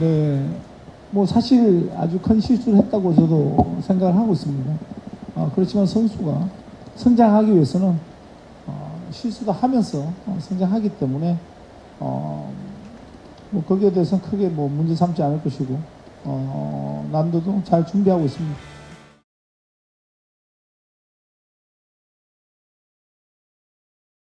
네, 뭐 사실 아주 큰 실수를 했다고 저도 생각을 하고 있습니다. 어, 그렇지만 선수가 성장하기 위해서는 어, 실수도 하면서 어, 성장하기 때문에 어, 뭐 거기에 대해서는 크게 뭐 문제 삼지 않을 것이고 어, 남도도 잘 준비하고 있습니다.